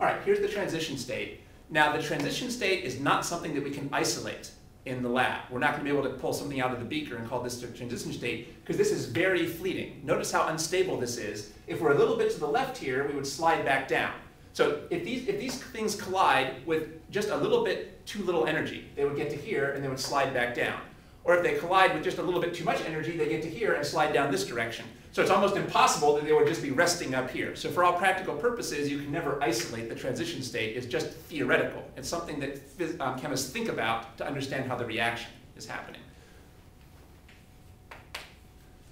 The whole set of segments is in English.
All right, here's the transition state. Now, the transition state is not something that we can isolate in the lab. We're not going to be able to pull something out of the beaker and call this the transition state because this is very fleeting. Notice how unstable this is. If we're a little bit to the left here, we would slide back down. So if these, if these things collide with just a little bit too little energy, they would get to here and they would slide back down. Or if they collide with just a little bit too much energy, they get to here and slide down this direction. So it's almost impossible that they would just be resting up here. So for all practical purposes, you can never isolate the transition state. It's just theoretical. It's something that um, chemists think about to understand how the reaction is happening.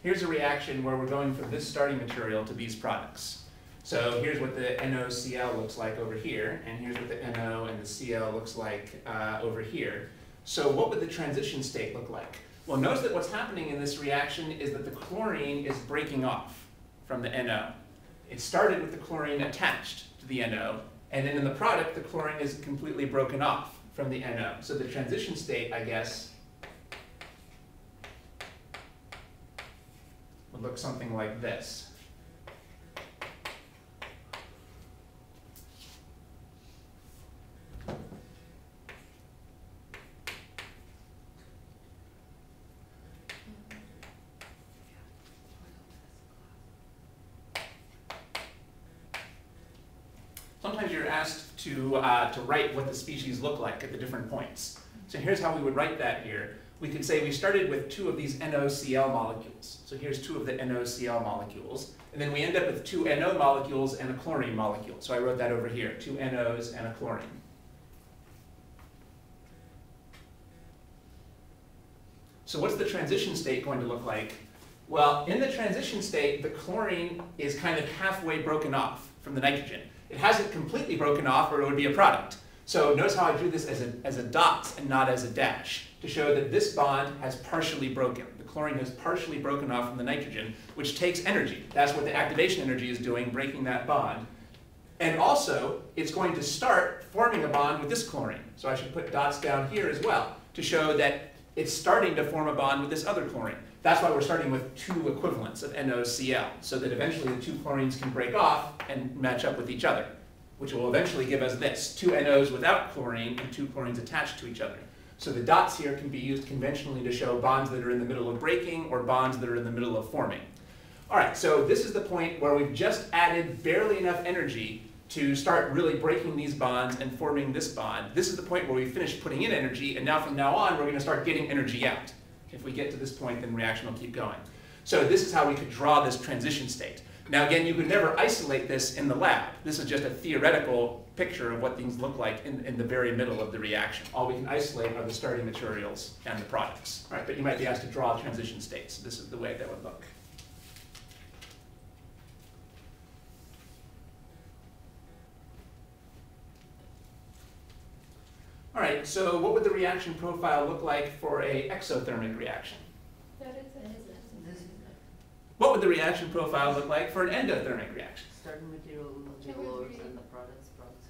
Here's a reaction where we're going from this starting material to these products. So here's what the NOCl looks like over here, and here's what the NO and the Cl looks like uh, over here. So what would the transition state look like? Well, notice that what's happening in this reaction is that the chlorine is breaking off from the NO. It started with the chlorine attached to the NO, and then in the product, the chlorine is completely broken off from the NO. So the transition state, I guess, would look something like this. Sometimes you're asked to, uh, to write what the species look like at the different points. So here's how we would write that here. We could say we started with two of these NOCl molecules. So here's two of the NOCl molecules. And then we end up with two NO molecules and a chlorine molecule. So I wrote that over here, two NOs and a chlorine. So what's the transition state going to look like? Well, in the transition state, the chlorine is kind of halfway broken off from the nitrogen. It hasn't completely broken off or it would be a product. So notice how I drew this as a, as a dot and not as a dash to show that this bond has partially broken. The chlorine has partially broken off from the nitrogen, which takes energy. That's what the activation energy is doing, breaking that bond. And also, it's going to start forming a bond with this chlorine. So I should put dots down here as well to show that it's starting to form a bond with this other chlorine. That's why we're starting with two equivalents of NOCl, so that eventually the two chlorines can break off and match up with each other, which will eventually give us this, two NOs without chlorine and two chlorines attached to each other. So the dots here can be used conventionally to show bonds that are in the middle of breaking or bonds that are in the middle of forming. All right, so this is the point where we've just added barely enough energy to start really breaking these bonds and forming this bond. This is the point where we finish putting in energy, and now from now on, we're going to start getting energy out. If we get to this point, then reaction will keep going. So this is how we could draw this transition state. Now again, you could never isolate this in the lab. This is just a theoretical picture of what things look like in, in the very middle of the reaction. All we can isolate are the starting materials and the products. All right, but you might be asked to draw transition states. This is the way that would look. All right, so what would the reaction profile look like for a exothermic reaction? What would the reaction profile look like for an endothermic reaction? Starting material lower than the products, products.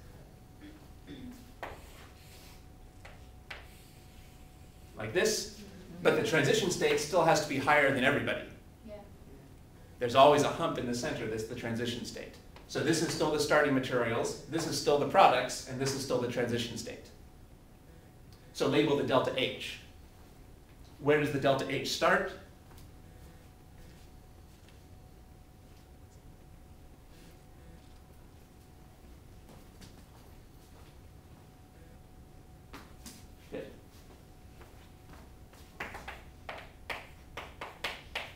Like this, but the transition state still has to be higher than everybody. Yeah. There's always a hump in the center that's the transition state. So this is still the starting materials, this is still the products, and this is still the transition state. So label the delta H. Where does the delta H start?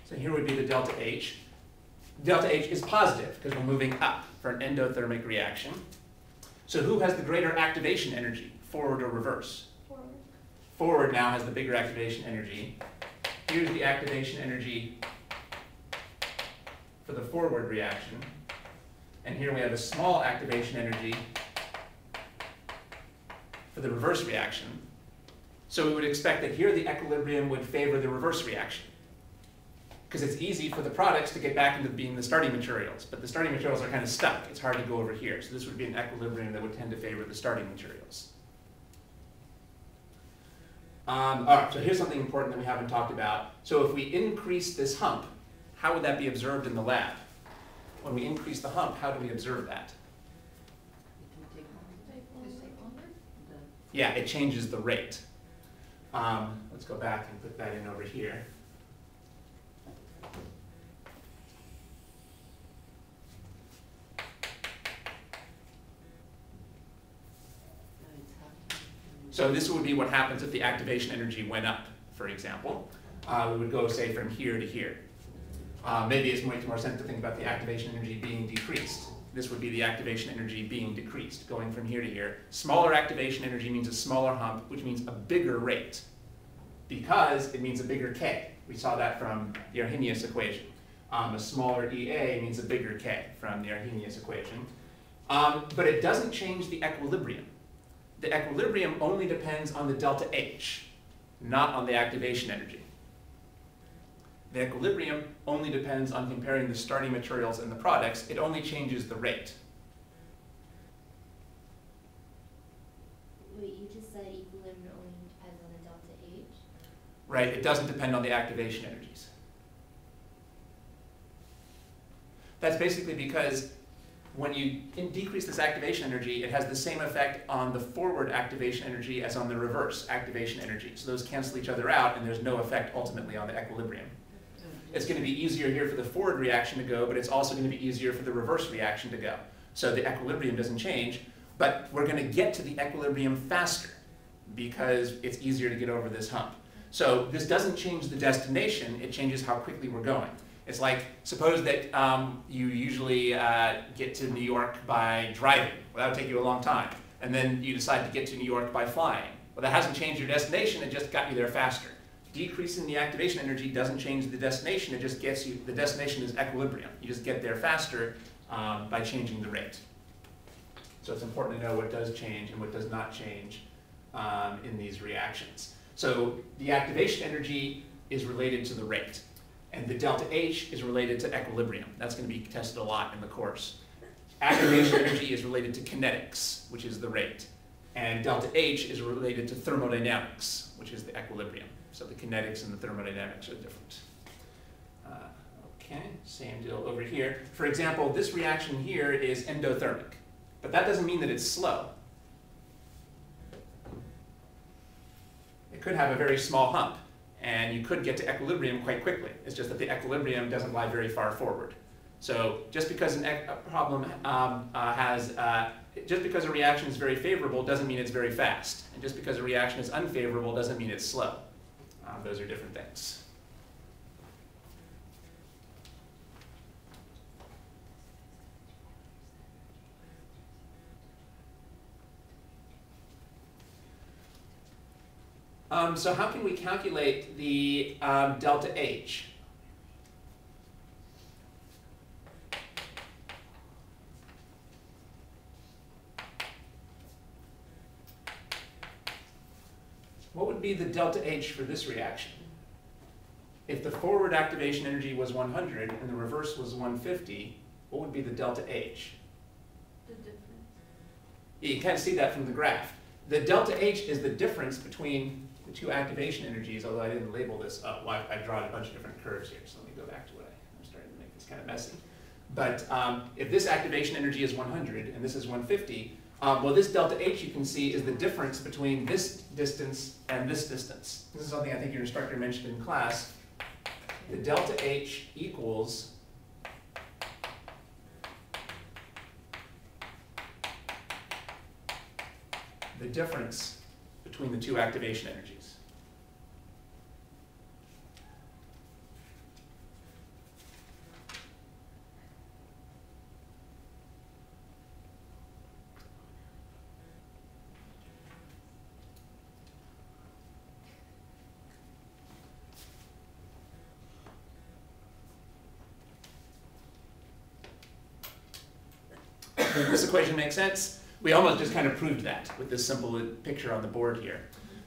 So here would be the delta H. Delta H is positive because we're moving up for an endothermic reaction. So who has the greater activation energy, forward or reverse? Forward now has the bigger activation energy. Here's the activation energy for the forward reaction. And here we have a small activation energy for the reverse reaction. So we would expect that here the equilibrium would favor the reverse reaction. Because it's easy for the products to get back into being the starting materials, but the starting materials are kind of stuck. It's hard to go over here. So this would be an equilibrium that would tend to favor the starting materials. Um, all right, so here's something important that we haven't talked about. So if we increase this hump, how would that be observed in the lab? When we increase the hump, how do we observe that? Yeah, it changes the rate. Um, let's go back and put that in over here. So this would be what happens if the activation energy went up, for example. Uh, we would go, say, from here to here. Uh, maybe it's makes more sense to think about the activation energy being decreased. This would be the activation energy being decreased, going from here to here. Smaller activation energy means a smaller hump, which means a bigger rate, because it means a bigger K. We saw that from the Arrhenius equation. Um, a smaller EA means a bigger K from the Arrhenius equation. Um, but it doesn't change the equilibrium the equilibrium only depends on the delta H, not on the activation energy. The equilibrium only depends on comparing the starting materials and the products. It only changes the rate. Wait, you just said equilibrium only depends on the delta H? Right? It doesn't depend on the activation energies. That's basically because when you decrease this activation energy, it has the same effect on the forward activation energy as on the reverse activation energy. So those cancel each other out, and there's no effect ultimately on the equilibrium. It's going to be easier here for the forward reaction to go, but it's also going to be easier for the reverse reaction to go. So the equilibrium doesn't change, but we're going to get to the equilibrium faster because it's easier to get over this hump. So this doesn't change the destination, it changes how quickly we're going. It's like, suppose that um, you usually uh, get to New York by driving. Well, that would take you a long time. And then you decide to get to New York by flying. Well, that hasn't changed your destination, it just got you there faster. Decreasing the activation energy doesn't change the destination, it just gets you, the destination is equilibrium. You just get there faster um, by changing the rate. So it's important to know what does change and what does not change um, in these reactions. So the activation energy is related to the rate. And the delta H is related to equilibrium. That's going to be tested a lot in the course. Activation energy is related to kinetics, which is the rate. And delta H is related to thermodynamics, which is the equilibrium. So the kinetics and the thermodynamics are different. Uh, okay, same deal over here. For example, this reaction here is endothermic, but that doesn't mean that it's slow. It could have a very small hump and you could get to equilibrium quite quickly. It's just that the equilibrium doesn't lie very far forward. So just because an a problem um, uh, has, uh, just because a reaction is very favorable doesn't mean it's very fast. And just because a reaction is unfavorable doesn't mean it's slow. Um, those are different things. Um, so how can we calculate the um, delta H? What would be the delta H for this reaction? If the forward activation energy was 100 and the reverse was 150, what would be the delta H? The difference. You can kind of see that from the graph. The delta H is the difference between the two activation energies, although I didn't label this up. Well, I, I drawn a bunch of different curves here, so let me go back to what I, I'm starting to make this kind of messy. But um, if this activation energy is 100 and this is 150, um, well, this delta H you can see is the difference between this distance and this distance. This is something I think your instructor mentioned in class. The delta H equals the difference between the two activation energies. this equation makes sense? We almost just kind of proved that with this simple picture on the board here.